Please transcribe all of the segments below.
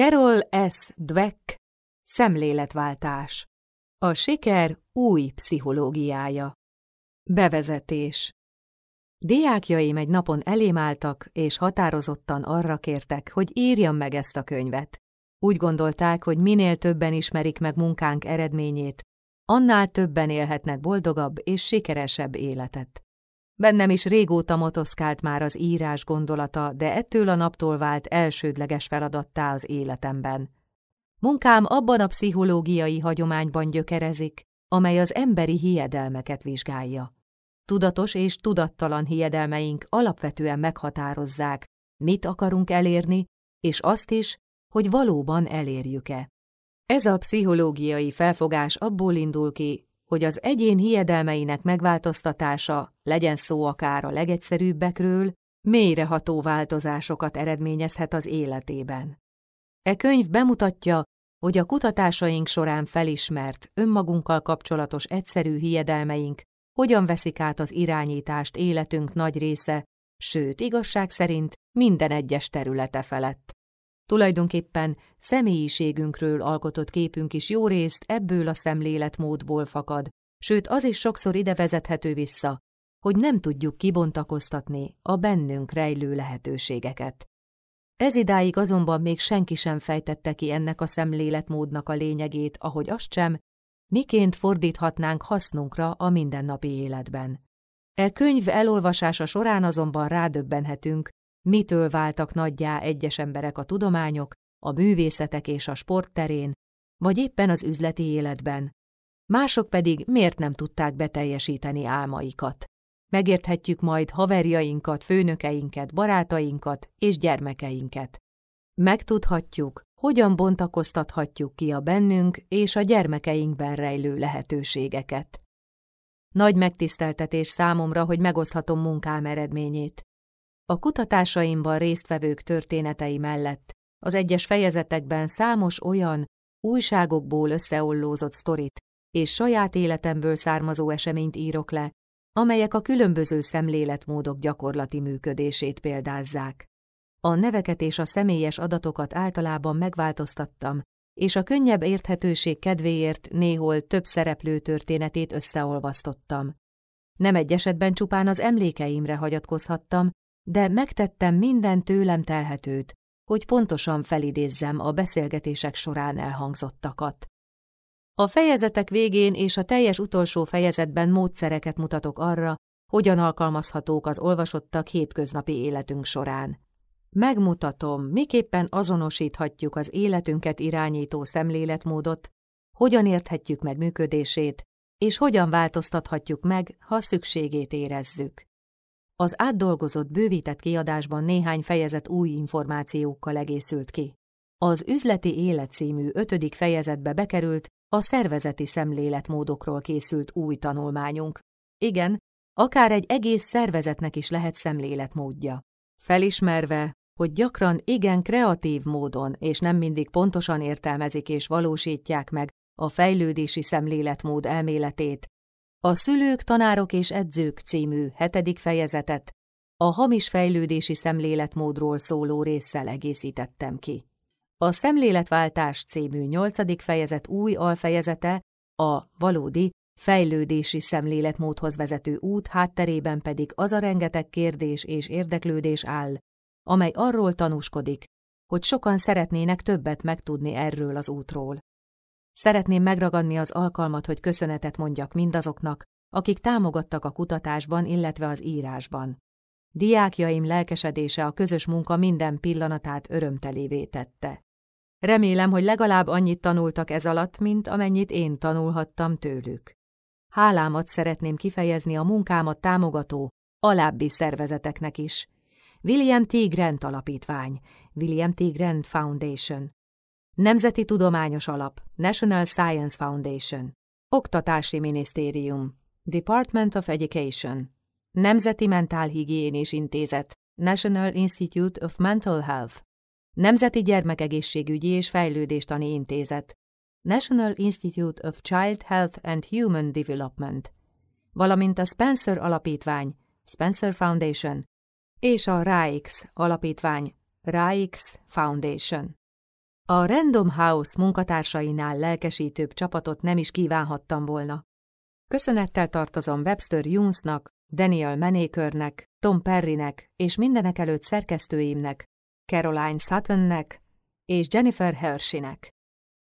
Carol S. Dweck Szemléletváltás A siker új pszichológiája Bevezetés Diákjaim egy napon elém álltak, és határozottan arra kértek, hogy írjam meg ezt a könyvet. Úgy gondolták, hogy minél többen ismerik meg munkánk eredményét, annál többen élhetnek boldogabb és sikeresebb életet. Bennem is régóta motoszkált már az írás gondolata, de ettől a naptól vált elsődleges feladattá az életemben. Munkám abban a pszichológiai hagyományban gyökerezik, amely az emberi hiedelmeket vizsgálja. Tudatos és tudattalan hiedelmeink alapvetően meghatározzák, mit akarunk elérni, és azt is, hogy valóban elérjük-e. Ez a pszichológiai felfogás abból indul ki, hogy az egyén hiedelmeinek megváltoztatása, legyen szó akár a legegyszerűbbekről, mélyreható változásokat eredményezhet az életében. E könyv bemutatja, hogy a kutatásaink során felismert, önmagunkkal kapcsolatos egyszerű hiedelmeink hogyan veszik át az irányítást életünk nagy része, sőt, igazság szerint minden egyes területe felett. Tulajdonképpen személyiségünkről alkotott képünk is jó részt ebből a szemléletmódból fakad, sőt az is sokszor ide vezethető vissza, hogy nem tudjuk kibontakoztatni a bennünk rejlő lehetőségeket. Ez idáig azonban még senki sem fejtette ki ennek a szemléletmódnak a lényegét, ahogy azt sem, miként fordíthatnánk hasznunkra a mindennapi életben. E könyv elolvasása során azonban rádöbbenhetünk, mitől váltak nagyjá egyes emberek a tudományok, a művészetek és a sport terén, vagy éppen az üzleti életben. Mások pedig miért nem tudták beteljesíteni álmaikat. Megérthetjük majd haverjainkat, főnökeinket, barátainkat és gyermekeinket. Megtudhatjuk, hogyan bontakoztathatjuk ki a bennünk és a gyermekeinkben rejlő lehetőségeket. Nagy megtiszteltetés számomra, hogy megoszthatom munkám eredményét. A kutatásaimban résztvevők történetei mellett az egyes fejezetekben számos olyan, újságokból összeollózott sztorit és saját életemből származó eseményt írok le, amelyek a különböző szemléletmódok gyakorlati működését példázzák. A neveket és a személyes adatokat általában megváltoztattam, és a könnyebb érthetőség kedvéért néhol több szereplő történetét összeolvasztottam. Nem egy esetben csupán az emlékeimre hagyatkozhattam, de megtettem minden tőlem telhetőt, hogy pontosan felidézzem a beszélgetések során elhangzottakat. A fejezetek végén és a teljes utolsó fejezetben módszereket mutatok arra, hogyan alkalmazhatók az olvasottak hétköznapi életünk során. Megmutatom, miképpen azonosíthatjuk az életünket irányító szemléletmódot, hogyan érthetjük meg működését, és hogyan változtathatjuk meg, ha szükségét érezzük. Az átdolgozott, bővített kiadásban néhány fejezet új információkkal egészült ki. Az üzleti élet című ötödik fejezetbe bekerült a szervezeti szemléletmódokról készült új tanulmányunk. Igen, akár egy egész szervezetnek is lehet szemléletmódja. Felismerve, hogy gyakran igen kreatív módon és nem mindig pontosan értelmezik és valósítják meg a fejlődési szemléletmód elméletét, a Szülők, Tanárok és Edzők című hetedik fejezetet a hamis fejlődési szemléletmódról szóló résszel egészítettem ki. A Szemléletváltás című nyolcadik fejezet új alfejezete a valódi fejlődési szemléletmódhoz vezető út hátterében pedig az a rengeteg kérdés és érdeklődés áll, amely arról tanúskodik, hogy sokan szeretnének többet megtudni erről az útról. Szeretném megragadni az alkalmat, hogy köszönetet mondjak mindazoknak, akik támogattak a kutatásban, illetve az írásban. Diákjaim lelkesedése a közös munka minden pillanatát örömtelévé tette. Remélem, hogy legalább annyit tanultak ez alatt, mint amennyit én tanulhattam tőlük. Hálámat szeretném kifejezni a munkámat támogató, alábbi szervezeteknek is. William T. Grant Alapítvány, William T. Grant Foundation, Nemzeti Tudományos Alap, National Science Foundation, Oktatási Minisztérium, Department of Education, Nemzeti Mentálhigiénés Intézet, National Institute of Mental Health, Nemzeti Gyermekegészségügyi és Fejlődéstani Intézet, National Institute of Child Health and Human Development, valamint a Spencer Alapítvány, Spencer Foundation, és a RAIX Alapítvány, RAIX Foundation. A Random House munkatársainál lelkesítőbb csapatot nem is kívánhattam volna. Köszönettel tartozom Webster Jonesnak, Daniel Menekörnek, Tom Perrynek és mindenek előtt szerkesztőimnek, Caroline Suttonnek és Jennifer Hersheynek.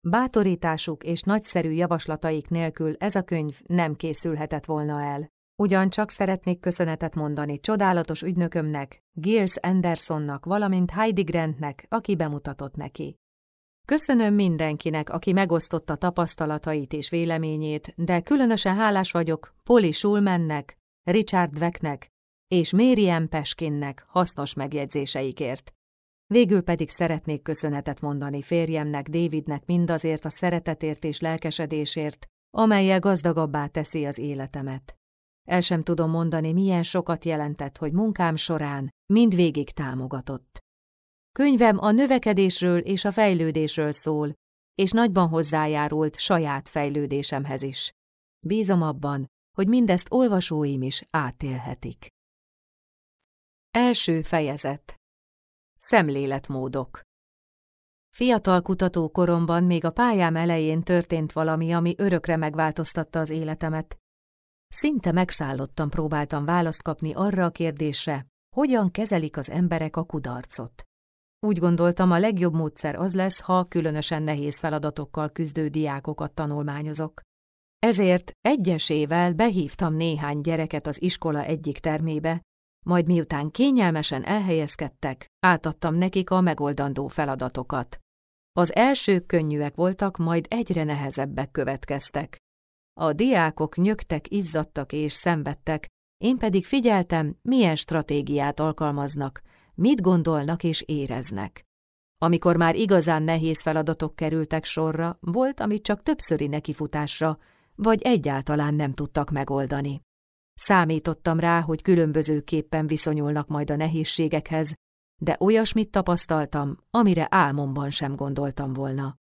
Bátorításuk és nagyszerű javaslataik nélkül ez a könyv nem készülhetett volna el. Ugyancsak szeretnék köszönetet mondani csodálatos ügynökömnek, Gilles Andersonnak, valamint Heidi Grantnek, aki bemutatott neki. Köszönöm mindenkinek, aki megosztotta tapasztalatait és véleményét, de különösen hálás vagyok Polly Schulmannek, Richard Dwecknek és Miriam Peskinnek hasznos megjegyzéseikért. Végül pedig szeretnék köszönetet mondani férjemnek, Davidnek mindazért a szeretetért és lelkesedésért, amelyel gazdagabbá teszi az életemet. El sem tudom mondani, milyen sokat jelentett, hogy munkám során mindvégig támogatott. Könyvem a növekedésről és a fejlődésről szól, és nagyban hozzájárult saját fejlődésemhez is. Bízom abban, hogy mindezt olvasóim is átélhetik. Első fejezet Szemléletmódok Fiatal kutatókoromban még a pályám elején történt valami, ami örökre megváltoztatta az életemet. Szinte megszállottan próbáltam választ kapni arra a kérdésre, hogyan kezelik az emberek a kudarcot. Úgy gondoltam, a legjobb módszer az lesz, ha különösen nehéz feladatokkal küzdő diákokat tanulmányozok. Ezért egyesével behívtam néhány gyereket az iskola egyik termébe, majd miután kényelmesen elhelyezkedtek, átadtam nekik a megoldandó feladatokat. Az elsők könnyűek voltak, majd egyre nehezebbek következtek. A diákok nyögtek, izzadtak és szenvedtek, én pedig figyeltem, milyen stratégiát alkalmaznak, mit gondolnak és éreznek. Amikor már igazán nehéz feladatok kerültek sorra, volt, amit csak többszöri nekifutásra, vagy egyáltalán nem tudtak megoldani. Számítottam rá, hogy különbözőképpen viszonyulnak majd a nehézségekhez, de olyasmit tapasztaltam, amire álmomban sem gondoltam volna.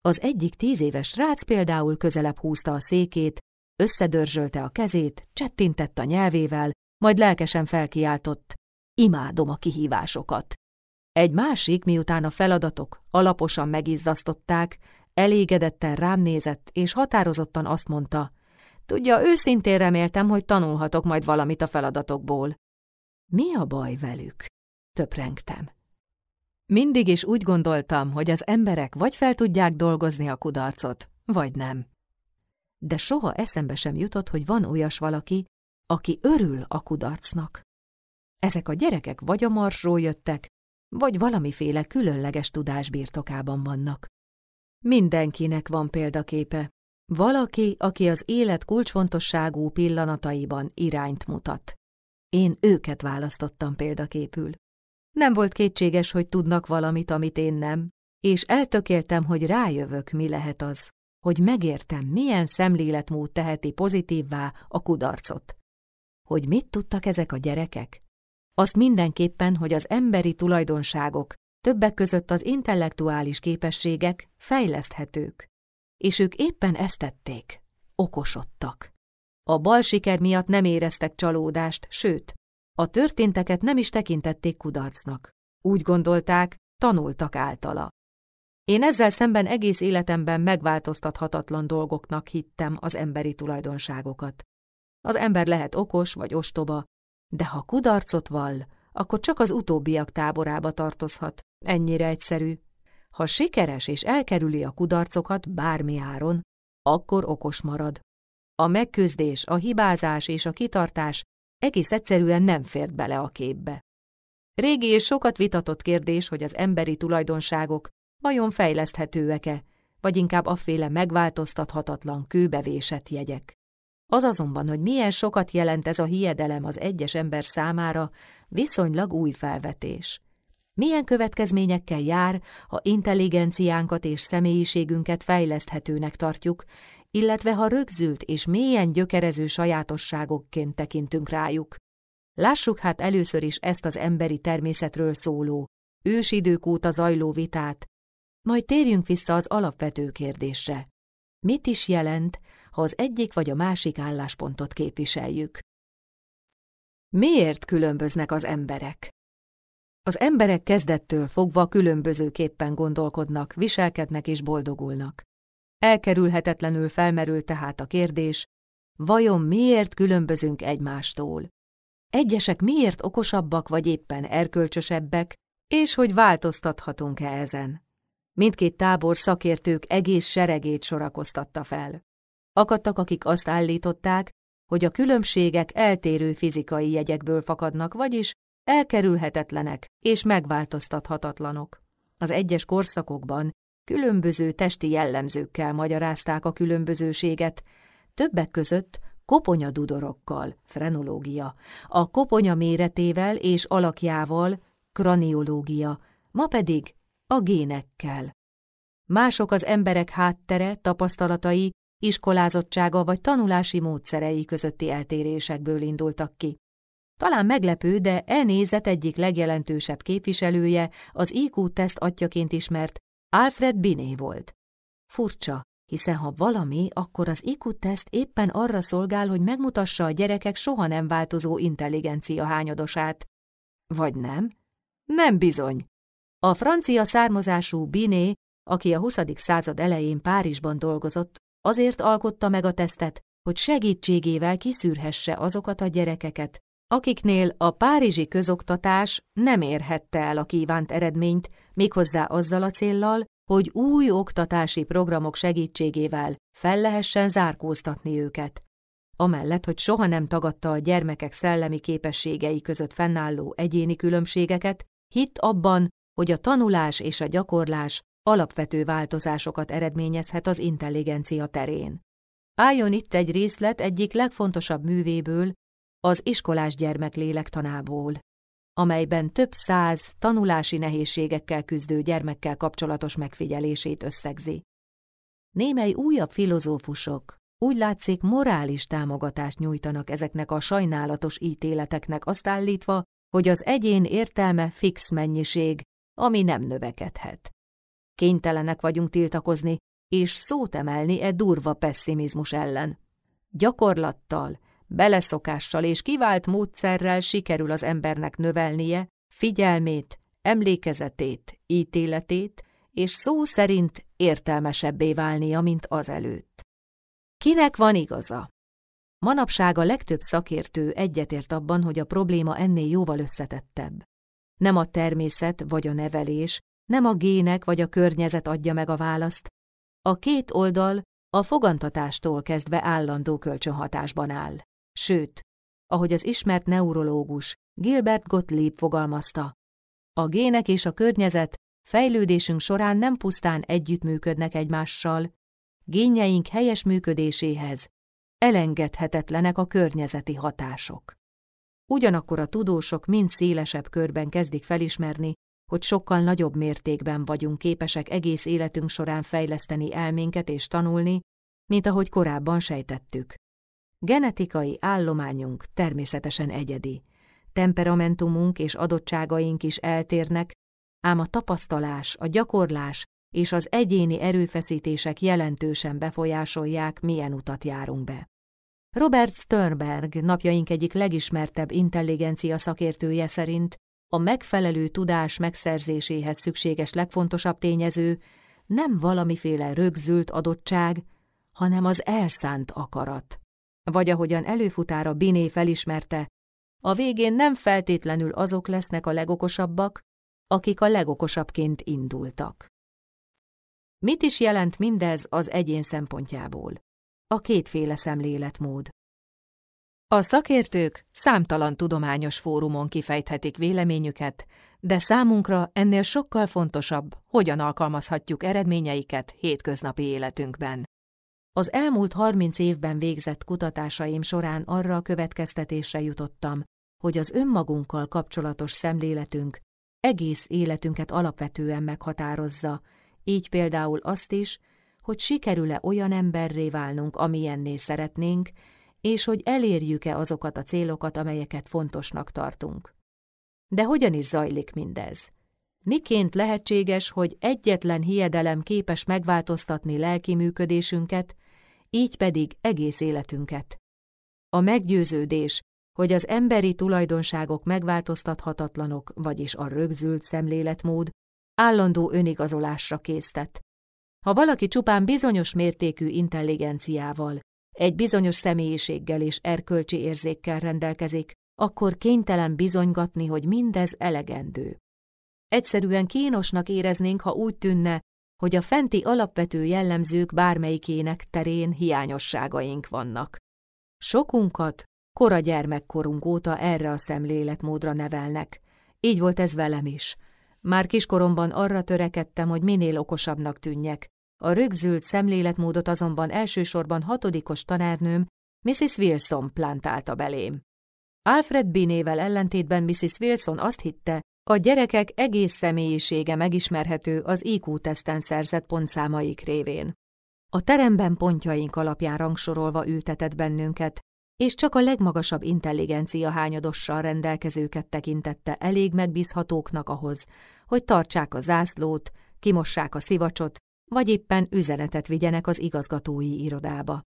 Az egyik tíz éves srác például közelebb húzta a székét, összedörzsölte a kezét, csettintett a nyelvével, majd lelkesen felkiáltott, imádom a kihívásokat. Egy másik, miután a feladatok alaposan megizzasztották, elégedetten rám nézett, és határozottan azt mondta, tudja, őszintén reméltem, hogy tanulhatok majd valamit a feladatokból. Mi a baj velük? Töprengtem. Mindig is úgy gondoltam, hogy az emberek vagy fel tudják dolgozni a kudarcot, vagy nem. De soha eszembe sem jutott, hogy van olyas valaki, aki örül a kudarcnak. Ezek a gyerekek vagy a marsról jöttek, vagy valamiféle különleges tudás birtokában vannak. Mindenkinek van példaképe. Valaki, aki az élet kulcsfontosságú pillanataiban irányt mutat. Én őket választottam példaképül. Nem volt kétséges, hogy tudnak valamit, amit én nem, és eltökéltem, hogy rájövök, mi lehet az, hogy megértem, milyen szemléletmód teheti pozitívvá a kudarcot. Hogy mit tudtak ezek a gyerekek? Azt mindenképpen, hogy az emberi tulajdonságok, többek között az intellektuális képességek fejleszthetők. És ők éppen ezt tették, okosodtak. A bal siker miatt nem éreztek csalódást, sőt, a történteket nem is tekintették kudarcnak. Úgy gondolták, tanultak általa. Én ezzel szemben egész életemben megváltoztathatatlan dolgoknak hittem az emberi tulajdonságokat. Az ember lehet okos vagy ostoba, de ha kudarcot vall, akkor csak az utóbbiak táborába tartozhat. Ennyire egyszerű. Ha sikeres és elkerüli a kudarcokat bármi áron, akkor okos marad. A megküzdés, a hibázás és a kitartás egész egyszerűen nem fért bele a képbe. Régi és sokat vitatott kérdés, hogy az emberi tulajdonságok vajon fejleszthetőek-e, vagy inkább afféle megváltoztathatatlan kőbevésett jegyek. Az azonban, hogy milyen sokat jelent ez a hiedelem az egyes ember számára, viszonylag új felvetés. Milyen következményekkel jár, ha intelligenciánkat és személyiségünket fejleszthetőnek tartjuk, illetve ha rögzült és mélyen gyökerező sajátosságokként tekintünk rájuk. Lássuk hát először is ezt az emberi természetről szóló, ősidők óta zajló vitát, majd térjünk vissza az alapvető kérdésre. Mit is jelent, ha az egyik vagy a másik álláspontot képviseljük? Miért különböznek az emberek? Az emberek kezdettől fogva különbözőképpen gondolkodnak, viselkednek és boldogulnak. Elkerülhetetlenül felmerül tehát a kérdés, vajon miért különbözünk egymástól? Egyesek miért okosabbak vagy éppen erkölcsösebbek, és hogy változtathatunk-e ezen? Mindkét tábor szakértők egész seregét sorakoztatta fel. Akadtak, akik azt állították, hogy a különbségek eltérő fizikai jegyekből fakadnak, vagyis elkerülhetetlenek és megváltoztathatatlanok. Az egyes korszakokban különböző testi jellemzőkkel magyarázták a különbözőséget, többek között koponyadudorokkal, frenológia, a koponya méretével és alakjával, kraniológia, ma pedig a génekkel. Mások az emberek háttere, tapasztalatai, iskolázottsága vagy tanulási módszerei közötti eltérésekből indultak ki. Talán meglepő, de e nézet egyik legjelentősebb képviselője az IQ-teszt atyaként ismert Alfred Binet volt. Furcsa, hiszen ha valami, akkor az IQ-teszt éppen arra szolgál, hogy megmutassa a gyerekek soha nem változó intelligencia hányadosát. Vagy nem? Nem bizony. A francia származású Binet, aki a 20. század elején Párizsban dolgozott, azért alkotta meg a tesztet, hogy segítségével kiszűrhesse azokat a gyerekeket, akiknél a párizsi közoktatás nem érhette el a kívánt eredményt, méghozzá azzal a céllal, hogy új oktatási programok segítségével fel lehessen zárkóztatni őket. Amellett, hogy soha nem tagadta a gyermekek szellemi képességei között fennálló egyéni különbségeket, hitt abban, hogy a tanulás és a gyakorlás alapvető változásokat eredményezhet az intelligencia terén. Álljon itt egy részlet egyik legfontosabb művéből, az iskolás gyermek lélektanából, amelyben több száz tanulási nehézségekkel küzdő gyermekkel kapcsolatos megfigyelését összegzi. Némely újabb filozófusok úgy látszik morális támogatást nyújtanak ezeknek a sajnálatos ítéleteknek azt állítva, hogy az egyén értelme fix mennyiség, ami nem növekedhet. Kénytelenek vagyunk tiltakozni, és szót emelni e durva pessimizmus ellen. Gyakorlattal, beleszokással és kivált módszerrel sikerül az embernek növelnie figyelmét, emlékezetét, ítéletét, és szó szerint értelmesebbé válnia, mint azelőtt. Kinek van igaza? Manapság a legtöbb szakértő egyetért abban, hogy a probléma ennél jóval összetettebb. Nem a természet vagy a nevelés, nem a gének vagy a környezet adja meg a választ. A két oldal a fogantatástól kezdve állandó kölcsönhatásban áll. Sőt, ahogy az ismert neurológus Gilbert Gottlieb fogalmazta, a gének és a környezet fejlődésünk során nem pusztán együttműködnek egymással, génjeink helyes működéséhez elengedhetetlenek a környezeti hatások. Ugyanakkor a tudósok mind szélesebb körben kezdik felismerni, hogy sokkal nagyobb mértékben vagyunk képesek egész életünk során fejleszteni elménket és tanulni, mint ahogy korábban sejtettük. Genetikai állományunk természetesen egyedi. Temperamentumunk és adottságaink is eltérnek, ám a tapasztalás, a gyakorlás és az egyéni erőfeszítések jelentősen befolyásolják, milyen utat járunk be. Robert Sternberg, napjaink egyik legismertebb intelligencia szakértője szerint a megfelelő tudás megszerzéséhez szükséges legfontosabb tényező nem valamiféle rögzült adottság, hanem az elszánt akarat. Vagy ahogyan előfutára Biné felismerte, a végén nem feltétlenül azok lesznek a legokosabbak, akik a legokosabbként indultak. Mit is jelent mindez az egyén szempontjából? A kétféle szemléletmód. A szakértők számtalan tudományos fórumon kifejthetik véleményüket, de számunkra ennél sokkal fontosabb, hogyan alkalmazhatjuk eredményeiket hétköznapi életünkben. Az elmúlt harminc évben végzett kutatásaim során arra a következtetésre jutottam, hogy az önmagunkkal kapcsolatos szemléletünk egész életünket alapvetően meghatározza, így például azt is, hogy sikerül-e olyan emberré válnunk, amilyenné szeretnénk, és hogy elérjük-e azokat a célokat, amelyeket fontosnak tartunk. De hogyan is zajlik mindez? Miként lehetséges, hogy egyetlen hiedelem képes megváltoztatni lelki működésünket, így pedig egész életünket? A meggyőződés, hogy az emberi tulajdonságok megváltoztathatatlanok, vagyis a rögzült szemléletmód állandó önigazolásra késztet. Ha valaki csupán bizonyos mértékű intelligenciával, egy bizonyos személyiséggel és erkölcsi érzékkel rendelkezik, akkor kénytelen bizonygatni, hogy mindez elegendő. Egyszerűen kínosnak éreznénk, ha úgy tűnne, hogy a fenti alapvető jellemzők bármelyikének terén hiányosságaink vannak. Sokunkat kora gyermekkorunk óta erre a szemléletmódra nevelnek. Így volt ez velem is. Már kiskoromban arra törekedtem, hogy minél okosabbnak tűnjek. A rögzült szemléletmódot azonban elsősorban hatodikos tanárnőm, Mrs. Wilson plántálta belém. Alfred Binével ellentétben Mrs. Wilson azt hitte, a gyerekek egész személyisége megismerhető az IQ-teszten szerzett pontszámaik révén. A teremben pontjaink alapján rangsorolva ültetett bennünket, és csak a legmagasabb intelligencia hányadossal rendelkezőket tekintette elég megbízhatóknak ahhoz, hogy tartsák a zászlót, kimossák a szivacsot, vagy éppen üzenetet vigyenek az igazgatói irodába.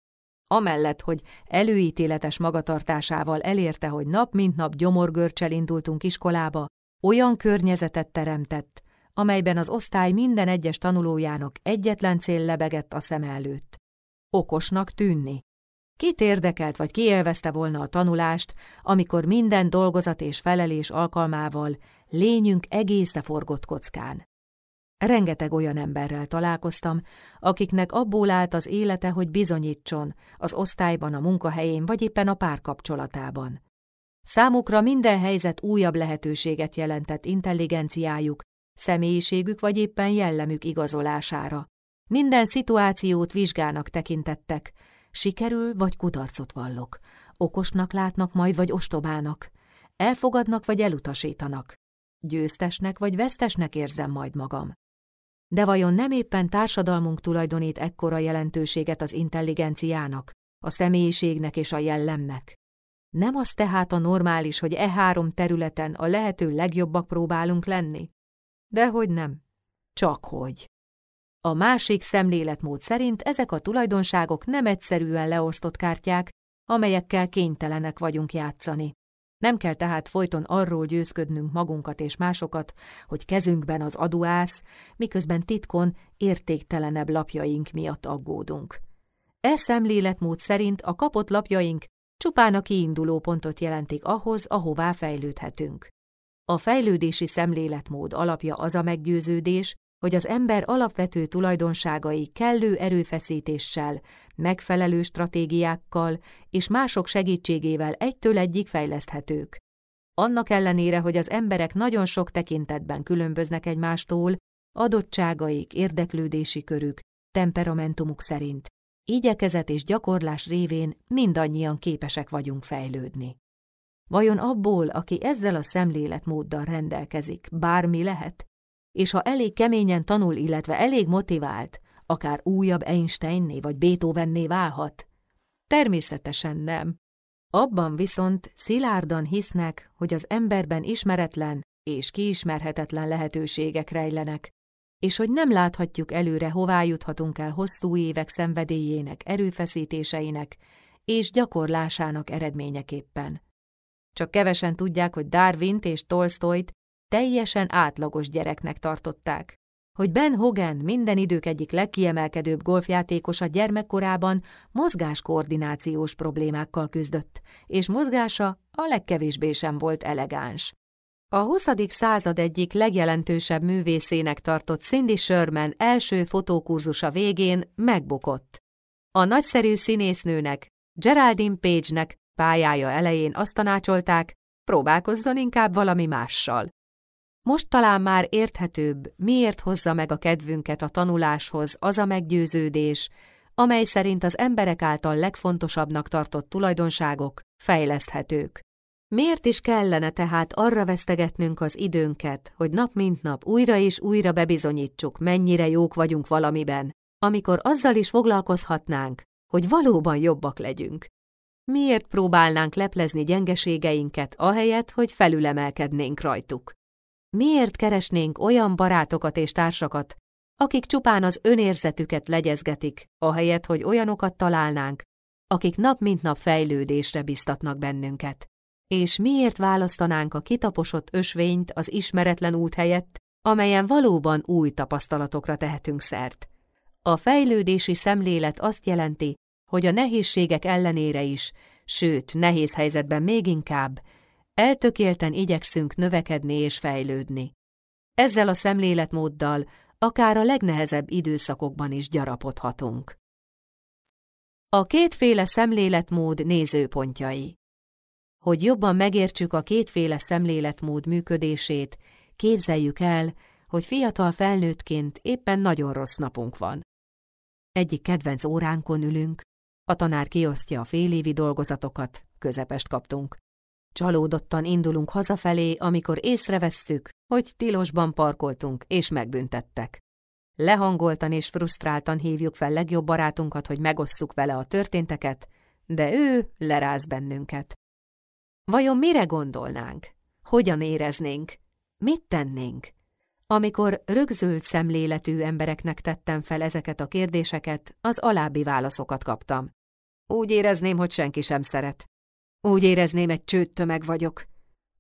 Amellett, hogy előítéletes magatartásával elérte, hogy nap mint nap gyomorgörcsel indultunk iskolába, olyan környezetet teremtett, amelyben az osztály minden egyes tanulójának egyetlen cél lebegett a szem előtt. Okosnak tűnni. Kit érdekelt vagy kiélvezte volna a tanulást, amikor minden dolgozat és felelés alkalmával lényünk egésze forgott kockán. Rengeteg olyan emberrel találkoztam, akiknek abból állt az élete, hogy bizonyítson az osztályban, a munkahelyén vagy éppen a párkapcsolatában. Számukra minden helyzet újabb lehetőséget jelentett intelligenciájuk, személyiségük vagy éppen jellemük igazolására. Minden szituációt vizsgának tekintettek, sikerül vagy kudarcot vallok, okosnak látnak majd vagy ostobának, elfogadnak vagy elutasítanak, győztesnek vagy vesztesnek érzem majd magam. De vajon nem éppen társadalmunk tulajdonít ekkora jelentőséget az intelligenciának, a személyiségnek és a jellemnek? Nem az tehát a normális, hogy e három területen a lehető legjobbak próbálunk lenni? Dehogy nem. Csak hogy. A másik szemléletmód szerint ezek a tulajdonságok nem egyszerűen leosztott kártyák, amelyekkel kénytelenek vagyunk játszani. Nem kell tehát folyton arról győzködnünk magunkat és másokat, hogy kezünkben az aduász, miközben titkon értéktelenebb lapjaink miatt aggódunk. E szemléletmód szerint a kapott lapjaink csupán a kiinduló pontot jelentik ahhoz, ahová fejlődhetünk. A fejlődési szemléletmód alapja az a meggyőződés, hogy az ember alapvető tulajdonságai kellő erőfeszítéssel, megfelelő stratégiákkal és mások segítségével egytől egyik fejleszthetők. Annak ellenére, hogy az emberek nagyon sok tekintetben különböznek egymástól, adottságaik, érdeklődési körük, temperamentumuk szerint, igyekezet és gyakorlás révén mindannyian képesek vagyunk fejlődni. Vajon abból, aki ezzel a szemléletmóddal rendelkezik, bármi lehet? És ha elég keményen tanul, illetve elég motivált, akár újabb Einsteinné vagy Beethovenné válhat? Természetesen nem. Abban viszont szilárdan hisznek, hogy az emberben ismeretlen és kiismerhetetlen lehetőségek rejlenek, és hogy nem láthatjuk előre, hová juthatunk el hosszú évek szenvedélyének, erőfeszítéseinek és gyakorlásának eredményeképpen. Csak kevesen tudják, hogy Darwint és Tolstoyt teljesen átlagos gyereknek tartották, hogy Ben Hogan minden idők egyik legkiemelkedőbb golfjátékosa gyermekkorában mozgáskoordinációs problémákkal küzdött, és mozgása a legkevésbé sem volt elegáns. A 20. század egyik legjelentősebb művészének tartott Cindy Sherman első fotókurzusa végén megbukott. A nagyszerű színésznőnek, Geraldine Page-nek pályája elején azt tanácsolták, próbálkozzon inkább valami mással. Most talán már érthetőbb, miért hozza meg a kedvünket a tanuláshoz az a meggyőződés, amely szerint az emberek által legfontosabbnak tartott tulajdonságok fejleszthetők. Miért is kellene tehát arra vesztegetnünk az időnket, hogy nap mint nap újra és újra bebizonyítsuk, mennyire jók vagyunk valamiben, amikor azzal is foglalkozhatnánk, hogy valóban jobbak legyünk? Miért próbálnánk leplezni gyengeségeinket, ahelyett, hogy felülemelkednénk rajtuk? Miért keresnénk olyan barátokat és társakat, akik csupán az önérzetüket legyezgetik, ahelyett, hogy olyanokat találnánk, akik nap mint nap fejlődésre biztatnak bennünket? És miért választanánk a kitaposott ösvényt az ismeretlen út helyett, amelyen valóban új tapasztalatokra tehetünk szert? A fejlődési szemlélet azt jelenti, hogy a nehézségek ellenére is, sőt, nehéz helyzetben még inkább, eltökélten igyekszünk növekedni és fejlődni. Ezzel a szemléletmóddal akár a legnehezebb időszakokban is gyarapodhatunk. A kétféle szemléletmód nézőpontjai Hogy jobban megértsük a kétféle szemléletmód működését, képzeljük el, hogy fiatal felnőttként éppen nagyon rossz napunk van. Egyik kedvenc óránkon ülünk, a tanár kiosztja a félévi dolgozatokat, közepest kaptunk. Csalódottan indulunk hazafelé, amikor észrevesszük, hogy tilosban parkoltunk és megbüntettek. Lehangoltan és frusztráltan hívjuk fel legjobb barátunkat, hogy megosszuk vele a történteket, de ő leráz bennünket. Vajon mire gondolnánk? Hogyan éreznénk? Mit tennénk? Amikor rögzült szemléletű embereknek tettem fel ezeket a kérdéseket, az alábbi válaszokat kaptam. Úgy érezném, hogy senki sem szeret. Úgy érezném, egy csőttömeg vagyok.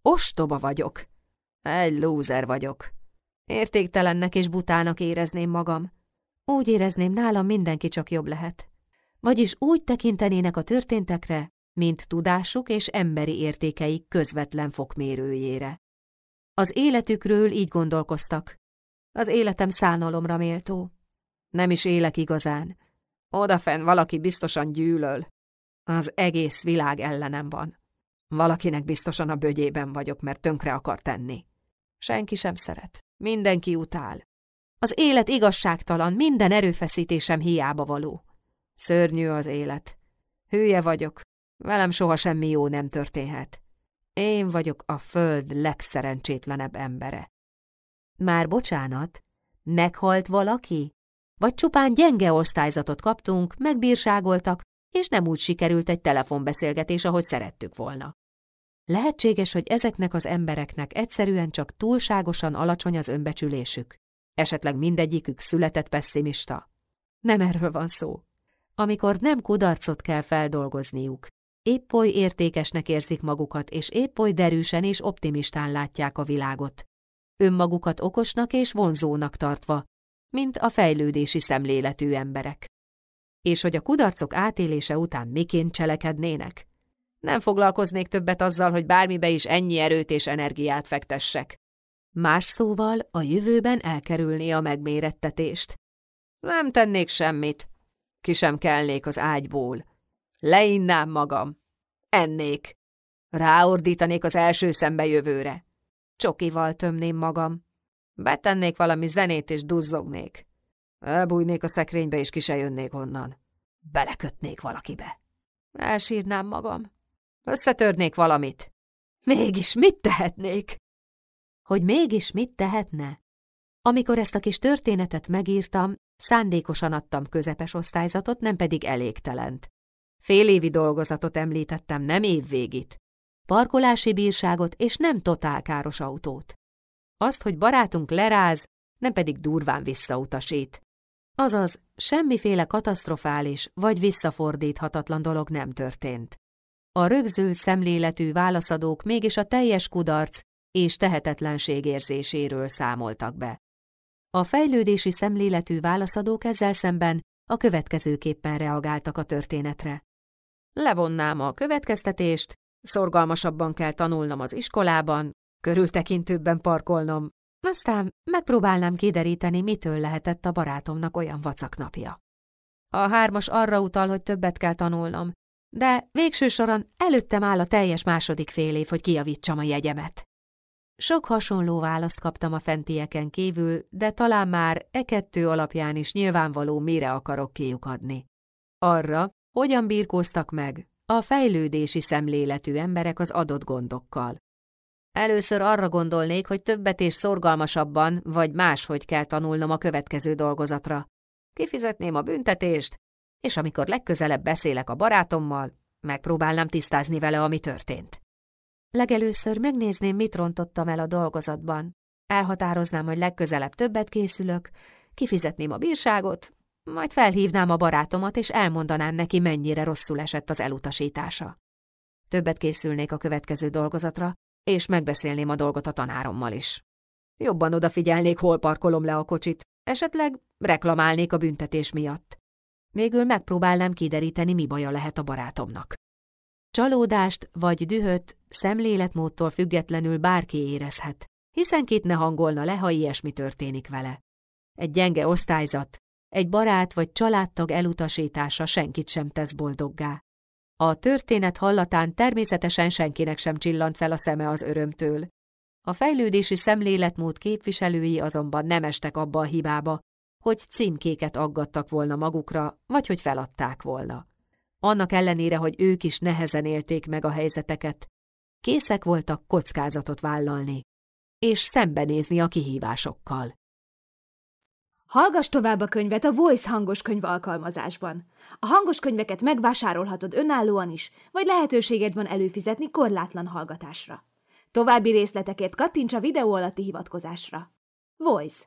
Ostoba vagyok. Egy lúzer vagyok. Értéktelennek és butának érezném magam. Úgy érezném, nálam mindenki csak jobb lehet. Vagyis úgy tekintenének a történtekre, mint tudásuk és emberi értékeik közvetlen fokmérőjére. Az életükről így gondolkoztak. Az életem szánalomra méltó. Nem is élek igazán. Odafen valaki biztosan gyűlöl. Az egész világ ellenem van. Valakinek biztosan a bögyében vagyok, mert tönkre akar tenni. Senki sem szeret. Mindenki utál. Az élet igazságtalan, minden erőfeszítésem hiába való. Szörnyű az élet. Hülye vagyok. Velem soha semmi jó nem történhet. Én vagyok a föld legszerencsétlenebb embere. Már bocsánat, meghalt valaki? Vagy csupán gyenge osztályzatot kaptunk, megbírságoltak, és nem úgy sikerült egy telefonbeszélgetés, ahogy szerettük volna. Lehetséges, hogy ezeknek az embereknek egyszerűen csak túlságosan alacsony az önbecsülésük. Esetleg mindegyikük született pessimista. Nem erről van szó. Amikor nem kudarcot kell feldolgozniuk, épp oly értékesnek érzik magukat, és épp oly derűsen és optimistán látják a világot. Önmagukat okosnak és vonzónak tartva, mint a fejlődési szemléletű emberek. És hogy a kudarcok átélése után miként cselekednének? Nem foglalkoznék többet azzal, hogy bármibe is ennyi erőt és energiát fektessek. Más szóval a jövőben elkerülni a megmérettetést. Nem tennék semmit. Ki sem kelnék az ágyból. Leinnám magam. Ennék. Ráordítanék az első szembe jövőre. Csokival tömném magam. Betennék valami zenét és duzzognék. Elbújnék a szekrénybe, és ki se jönnék onnan. Belekötnék valakibe. Elsírnám magam. Összetörnék valamit. Mégis mit tehetnék? Hogy mégis mit tehetne? Amikor ezt a kis történetet megírtam, szándékosan adtam közepes osztályzatot, nem pedig elégtelent. Fél évi dolgozatot említettem, nem évvégit. Parkolási bírságot és nem totálkáros autót. Azt, hogy barátunk leráz, nem pedig durván visszautasít. Azaz, semmiféle katasztrofális vagy visszafordíthatatlan dolog nem történt. A rögzült szemléletű válaszadók mégis a teljes kudarc és tehetetlenség érzéséről számoltak be. A fejlődési szemléletű válaszadók ezzel szemben a következőképpen reagáltak a történetre. Levonnám a következtetést, szorgalmasabban kell tanulnom az iskolában, körültekintőbben parkolnom, aztán megpróbálnám kideríteni, mitől lehetett a barátomnak olyan vacak napja. A hármas arra utal, hogy többet kell tanulnom, de végső soron előttem áll a teljes második fél év, hogy kijavítsam a jegyemet. Sok hasonló választ kaptam a fentieken kívül, de talán már e kettő alapján is nyilvánvaló, mire akarok kiukadni. Arra, hogyan birkóztak meg a fejlődési szemléletű emberek az adott gondokkal. Először arra gondolnék, hogy többet és szorgalmasabban, vagy máshogy kell tanulnom a következő dolgozatra. Kifizetném a büntetést, és amikor legközelebb beszélek a barátommal, megpróbálnám tisztázni vele, ami történt. Legelőször megnézném, mit rontottam el a dolgozatban. Elhatároznám, hogy legközelebb többet készülök, kifizetném a bírságot, majd felhívnám a barátomat, és elmondanám neki, mennyire rosszul esett az elutasítása. Többet készülnék a következő dolgozatra, és megbeszélném a dolgot a tanárommal is. Jobban odafigyelnék, hol parkolom le a kocsit, esetleg reklamálnék a büntetés miatt. Végül megpróbálnám kideríteni, mi baja lehet a barátomnak. Csalódást vagy dühöt szemléletmódtól függetlenül bárki érezhet, hiszen kit ne hangolna le, ha ilyesmi történik vele. Egy gyenge osztályzat, egy barát vagy családtag elutasítása senkit sem tesz boldoggá. A történet hallatán természetesen senkinek sem csillant fel a szeme az örömtől. A fejlődési szemléletmód képviselői azonban nem estek abba a hibába, hogy címkéket aggattak volna magukra, vagy hogy feladták volna. Annak ellenére, hogy ők is nehezen élték meg a helyzeteket, készek voltak kockázatot vállalni, és szembenézni a kihívásokkal. Hallgass tovább a könyvet a Voice hangos könyv alkalmazásban. A hangos könyveket megvásárolhatod önállóan is, vagy lehetőséged van előfizetni korlátlan hallgatásra. További részletekért kattints a videó alatti hivatkozásra. Voice